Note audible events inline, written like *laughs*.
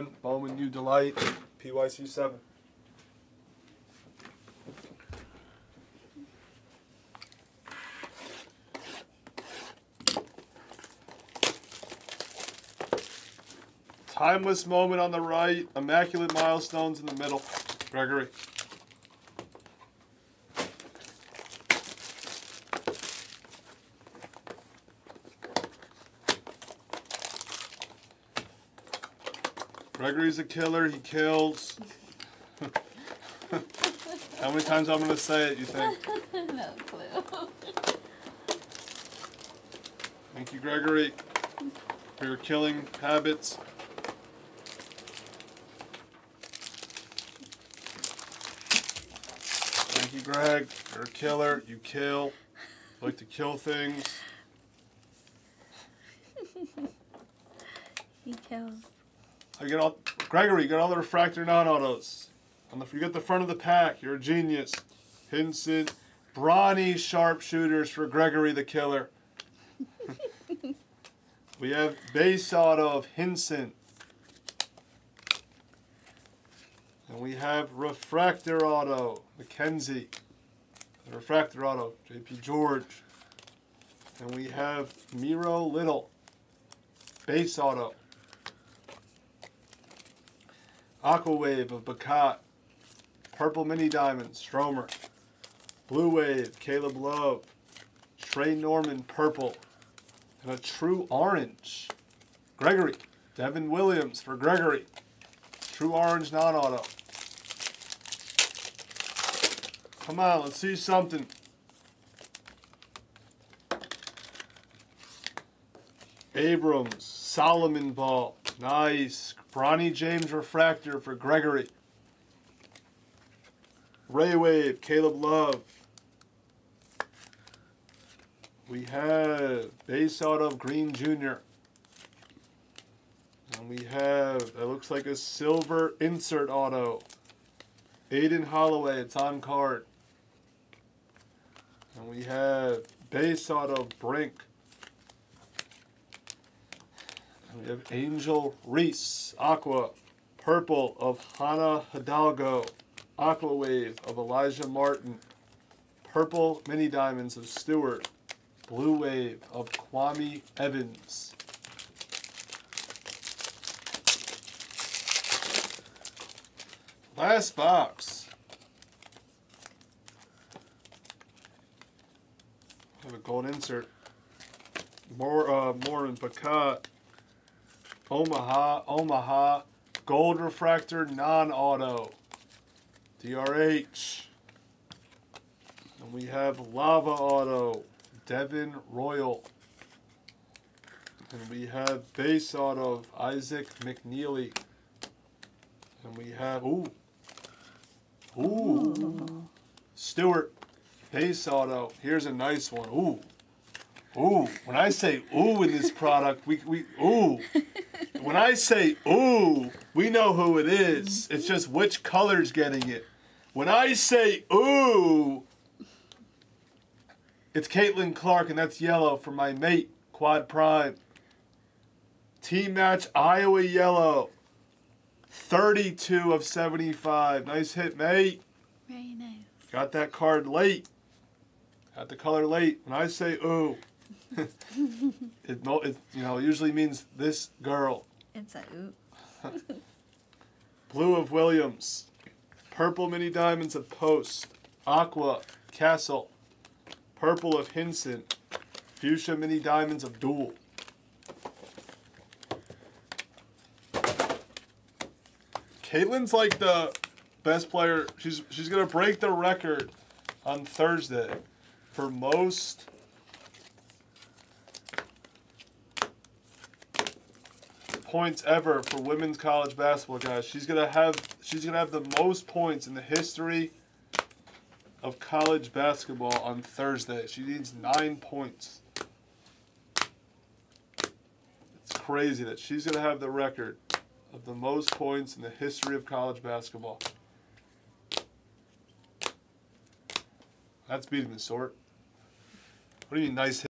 one, Bowman U Delight, PYC 7. Timeless moment on the right, immaculate milestones in the middle. Gregory. Gregory's a killer. He kills. How many times I'm going to say it, you think? *laughs* no clue. Thank you, Gregory, for your killing habits. Thank you, Greg. You're a killer. You kill. You like to kill things. *laughs* he kills. I get all Gregory, you got all the refractor non-autos. On the you got the front of the pack. You're a genius. Hinson, brawny sharpshooters for Gregory the Killer. *laughs* we have base auto of Hinson. And we have refractor auto, Mackenzie. The refractor auto, JP George. And we have Miro Little, base auto. Aqua Wave of Bacot. Purple Mini Diamond, Stromer. Blue Wave, Caleb Love. Trey Norman, Purple. And a True Orange. Gregory. Devin Williams for Gregory. True Orange non-auto. Come on, let's see something. Abrams, Solomon Ball. Nice. Bronny James Refractor for Gregory. Ray Wave, Caleb Love. We have base out of Green Jr. And we have, that looks like a silver insert auto. Aden Holloway, it's on card. And we have base of Brink. And we have Angel Reese, Aqua. Purple of Hannah Hidalgo. Aqua Wave of Elijah Martin. Purple Mini Diamonds of Stewart. Blue Wave of Kwame Evans. Last box. Have a gold insert. More, uh, more in Bacot. Omaha, Omaha, gold refractor, non-auto. DRH. And we have Lava Auto, Devin Royal. And we have base auto of Isaac McNeely. And we have, ooh, ooh, Stewart, base auto. Here's a nice one. Ooh, ooh. When I say ooh in this product, we, we ooh. When I say ooh, we know who it is. It's just which color's getting it. When I say ooh, it's Caitlin Clark, and that's yellow for my mate, Quad Prime. Team match Iowa yellow. 32 of 75. Nice hit, mate. Very nice. Got that card late. Got the color late. When I say ooh, it, mo- it you know usually means this girl. It's a oop. Blue of Williams. Purple mini diamonds of Post. Aqua Castle. Purple of Hinson. Fuchsia mini diamonds of Duel. Caitlin's like the best player. She's she's gonna break the record on Thursday for most points ever for women's college basketball, guys. She's gonna have she's gonna have the most points in the history of college basketball on Thursday. She needs nine points. It's crazy that she's gonna have the record of the most points in the history of college basketball. That's beating the sort. What do you mean nice hit?